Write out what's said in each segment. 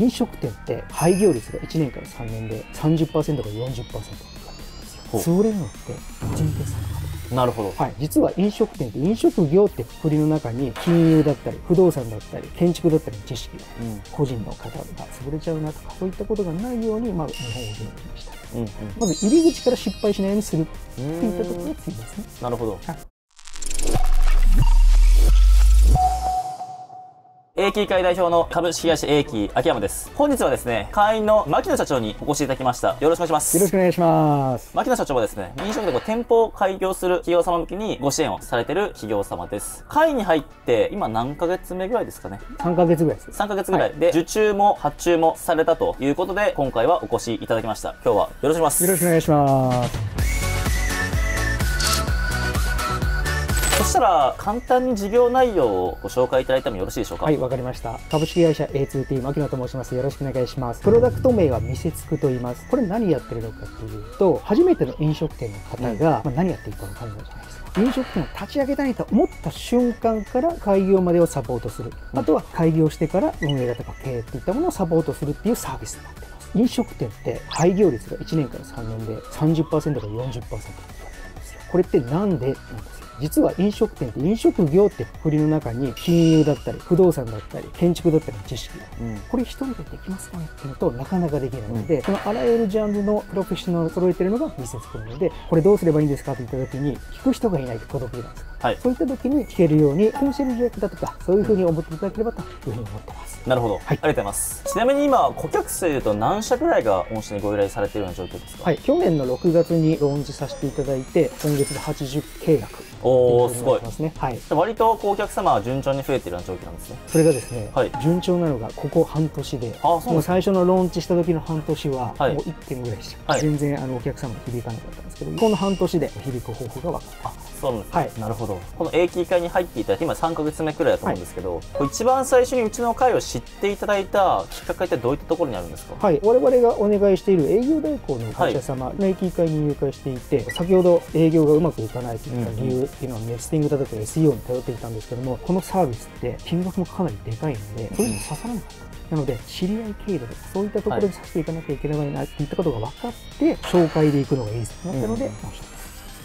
飲食店って廃業率が1年から3年で30%から40%潰れるのって人件差の方なるほど、はい、実は飲食店って飲食業ってくくりの中に金融だったり不動産だったり建築だったりの知識が、うん、個人の方が潰れちゃうなとかそういったことがないように、まあ、日本を広めました、うんうん、まず入り口から失敗しないようにするっていったところが次ですね。なるほど、はいキー会代表の株式会社キー秋山です。本日はですね、会員の牧野社長にお越しいただきました。よろしくお願いします。よろしくお願いします。牧野社長はですね、飲食店で店舗を開業する企業様向けにご支援をされている企業様です。会員に入って今何ヶ月目ぐらいですかね ?3 ヶ月ぐらいです。3ヶ月ぐらいで、はい、受注も発注もされたということで、今回はお越しいただきました。今日はよろしくお願いします。よろしくお願いします。したら簡単に事業内容をご紹介いただいてもよろしいでしょうか？はいわかりました。株式会社 A2T 牧野と申しますよろしくお願いします。プロダクト名は見せつくと言います。これ何やってるのかというと初めての飲食店の方が、まあ、何やっていくか分かんないじゃないですか。飲食店を立ち上げたいと思った瞬間から開業までをサポートする、あとは開業してから運営だとか経営っていったものをサポートするっていうサービスになってます。飲食店って廃業率が1年から3年で30%から40%これってなんでなんです実は飲食店って飲食業ってくりの中に金融だったり不動産だったり建築だったりの知識が、うん、これ一人でできますかねっていうとなかなかできないので、うん、そのあらゆるジャンルのプロフェッショナルを揃えてるのがミセス君なので。これどうすればいいんですかって言った時に聞く人がいないと孤独なんですはい、そういった時に聞けるようにコンシェルジュ役だとかそういうふうに思っていただければというふうに思ってます。なるほど、はい、ありがとうございます。ちなみに今顧客数でいうと何社ぐらいが御社にご依頼されているような状況ですか？はい、去年の6月にローンチさせていただいて今月で80契約おおすごいますね。はい。割とお客様は順調に増えているような状況なんですね。それがですね、はい、順調なのがここ半年で、あそう最初のローンチした時の半年は、はい、もう1件ぐらいしか、はい、全然あのお客様に響かなかったんですけど、この半年で響く方法が分かった。そうなんです、はい、なるほど。この A キー会に入っていただいて今3か月目くらいだと思うんですけど、はい、一番最初にうちの会を知っていただいたきっかけってどういったところにあるんですか？はい。我々がお願いしている営業代行の会社様の A キー会に入会していて先ほど営業がうまくいかないといった理由っていうのはメスティングだとか SEO に頼っていたんですけどもこのサービスって金額もかなりでかいのでそれに刺さらなかった、なので、知り合い経路とか、そういったところでさせていかなきゃいけないなっていったことが分かって、紹介でいくのがいいですとなったので、うん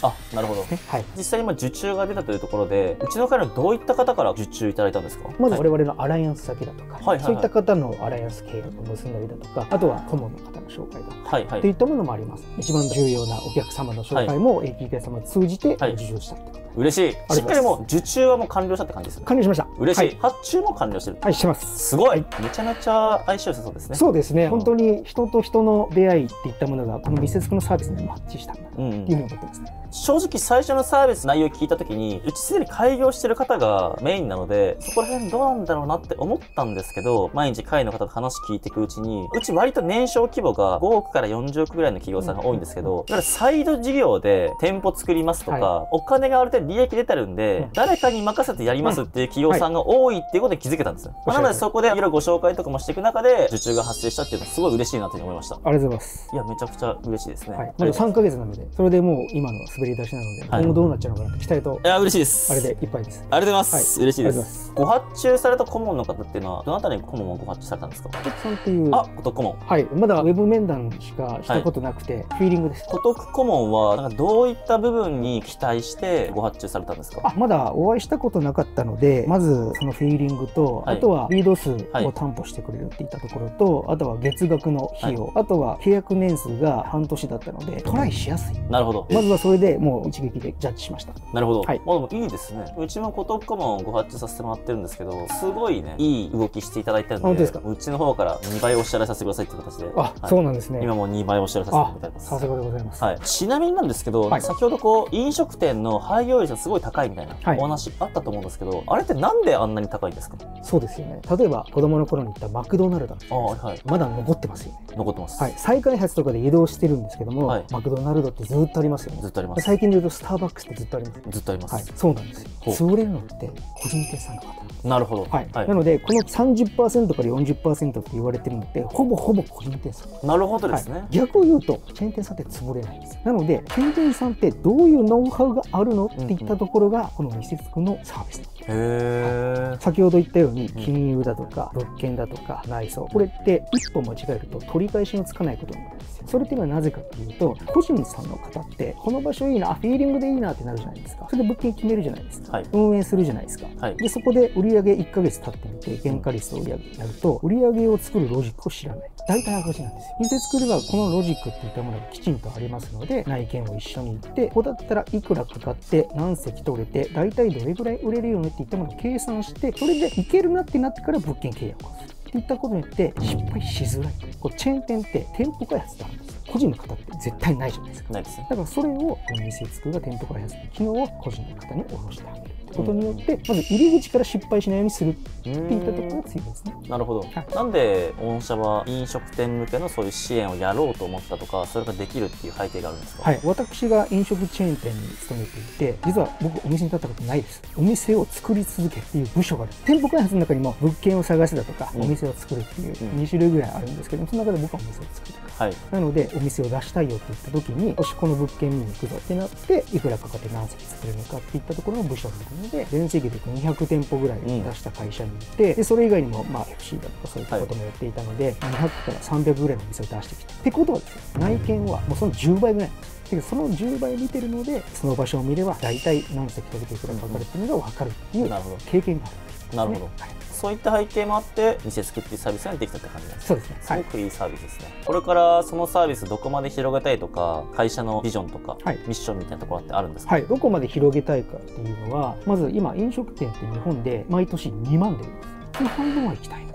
あなるほど、はい、実際今受注が出たというところでうちの会のどういった方から受注いただいたんですか？まず我々のアライアンス先だとか、はいはいはい、そういった方のアライアンス契約を結んだりだとかあとは顧問の方の紹介だとか、はいはい、といったものもあります。一番重要なお客様の紹介も APK 様を通じて受注したりと。か、嬉しい。しっかりもう受注はもう完了したって感じですね。完了しました。嬉しい、はい、発注も完了してる。はいしてます。すごい、めちゃめちゃ相性良さそうですね。そうですね。本当に人と人の出会いっていったものがこのミセスクのサービスにマッチしたんだっていうふうに思ってますね、うん、正直最初のサービス内容を聞いた時にうちすでに開業してる方がメインなのでそこら辺どうなんだろうなって思ったんですけど毎日会の方と話聞いていくうちにうち割と年商規模が5億から40億ぐらいの企業さんが多いんですけど、だからサイド事業で店舗作りますとか、はい、お金がある程度利益出てるんで誰かに任せてやりますっていう企業さんが多いっていうことに気づけたんですよ。まあ、なのでそこでいろいろご紹介とかもしていく中で受注が発生したっていうのはすごい嬉しいなと思いました。ありがとうございます。いや、めちゃくちゃ嬉しいですね。はい、まだ3か月なので、それでもう今の滑り出しなので、今後どうなっちゃうのかな期待と。いや、嬉しいです。あれでいっぱいです。ありがとうございます。はい、嬉しいです。ご発注された顧問の方っていうのは、どなたに顧問をご発注されたんですか？さんっていう。あ、古徳顧問。はい。まだウェブ面談しかしたことなくて、はい、フィーリングです。古徳顧問は、なんかどういった部分に期待してご発注されたんですか？あ、まだお会いしたことなかったので、まずそのフィーリングと、はい、あとはリード数を担保してくれるっていったところと、はい、あとは月額の費用、はい、あとは契約年数が半年だったので、トライしやすい。なるほど。まずはそれでもう一撃でジャッジしました。なるほど。はい。まあ、でもいいですね。うちもコトッコもご発注させてもらってるんですけど、すごいね、いい動きしていただいたんで、本当ですか？うちの方から2倍おっしゃらさせてくださいっていう形で。あ、そうなんですね。今も2倍おっしゃらさせていただいてます。さすがでございます。はい。ちなみになんですけど、先ほどこう、飲食店の廃業率がすごい高いみたいなお話あったと思うんですけど、あれってなんであんなに高いんですか？そうですよね。例えば子供の頃に行ったマクドナルドあ、はい、まだ残ってますよね。残ってます、はい、再開発とかで移動してるんですけども、はい、マクドナルドってずっとありますよね。ずっとあります。最近でいうとスターバックスってずっとありますずっとあります、はい、そうなんですよ。潰れるのって個人決算の方なるほど、はい、はい、なのでこの30%から40%って言われてるのってほぼほぼ個人店さんなるほどですね、はい、逆を言うとチェーン店さんって潰れないんです。なのでチェーン店さんってどういうノウハウがあるのっていいったところがこの見せつくのサービスへえ。先ほど言ったように金融だとか物件だとか内装。これって一歩間違えると取り返しのつかないことになるんです。よそれっていうのはなぜかっていうと個人さんの方ってこの場所いいなフィーリングでいいなってなるじゃないですか。それで物件決めるじゃないですか、はい。運営するじゃないですか。はい。でそこで売上1ヶ月経ってみて原価率と売上やると売上を作るロジックを知らない。大体赤字なんですよ。店作りはこのロジックっていったものがきちんとありますので内見を一緒に行ってここだったらいくらかかって何席取れて大体どれぐらい売れるよねっていったものを計算してそれでいけるなってなってから物件契約をするっていったことによって失敗しづらい。こうチェーン店って店舗開発ってあるんです。個人の方って絶対ないじゃないですか。ないですね。だからそれをお店作るが店舗開発の機能を個人の方に下ろしてあげることによって、まず入り口から失敗しないようにするっていったところが強いですね。なるほど、はい。なんで御社は飲食店向けのそういう支援をやろうと思ったとかそれができるっていう背景があるんですか？はい、私が飲食チェーン店に勤めていて実は僕お店に立ったことないです。お店を作り続けっていう部署がある。店舗開発の中にも物件を探すだとか、うん。お店を作るっていううん2種類ぐらいあるんですけどその中で僕はお店を作る。はい。なのでお店を出したいよって言った時によしこの物件見に行くぞってなっていくらかかって何席作れるのかっていったところの部署にいるので全盛期で200店舗ぐらい出した会社にいて、でそれ以外にもまあ FC だとかそういったこともやっていたので、200から300ぐらいの店を出してきた。ってことはですね内見はもうその10倍ぐらいなんですけどその10倍見てるのでその場所を見れば大体何席取れていくらかかるっていうのが分かるっていう経験があるなるほど。はい。そういった背景もあって店付きっていうサービスができたって感じなんですそうですね。すごくいいサービスですね、これからそのサービスどこまで広げたいとか会社のビジョンとか、はい。ミッションみたいなところってあるんですか、はい、どこまで広げたいかっていうのはまず今飲食店って日本で毎年2万出るんです。その半分は行きたい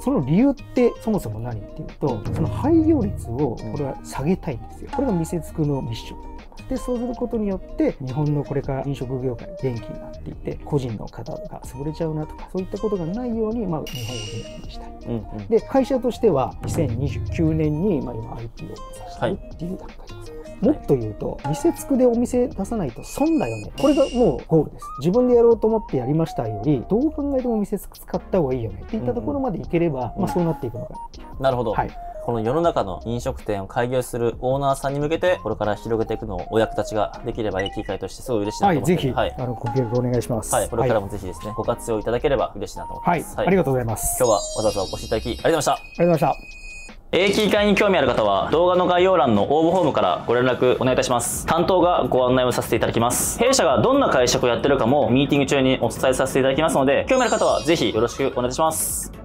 その理由ってそもそも何っていうとその廃業率をこれは下げたいんですよ。これが店つくのミッション。でそうすることによって日本のこれから飲食業界元気になっていて個人の方が潰れちゃうなとかそういったことがないように、まあ、日本を元気にしたい。うんうん。で会社としては2029年に、まあ、今 IP を目指しているっていう段階もっと言うと店つくでお店出さないと損だよね。これがもうゴールです。自分でやろうと思ってやりましたよりどう考えても店つく使った方がいいよね。っていったところまでいければ、うんまあ、そうなっていくのかな。なるほど、はい。この世の中の飲食店を開業するオーナーさんに向けてこれから広げていくのをお役立ちができればいい機会としてすごい嬉しいなはい、と思って。ぜひ、はい。あのご協力お願いします。はい、これからもぜひですね、ご活用いただければ嬉しいなと思ってはい、ます。ありがとうございます。今日はわざわざお越しいただきありがとうございました。ありがとうございました。永久会に興味ある方は動画の概要欄の応募フォームからご連絡お願いいたします。担当がご案内をさせていただきます。弊社がどんな会食をやってるかもミーティング中にお伝えさせていただきますので興味ある方はぜひよろしくお願いいたします。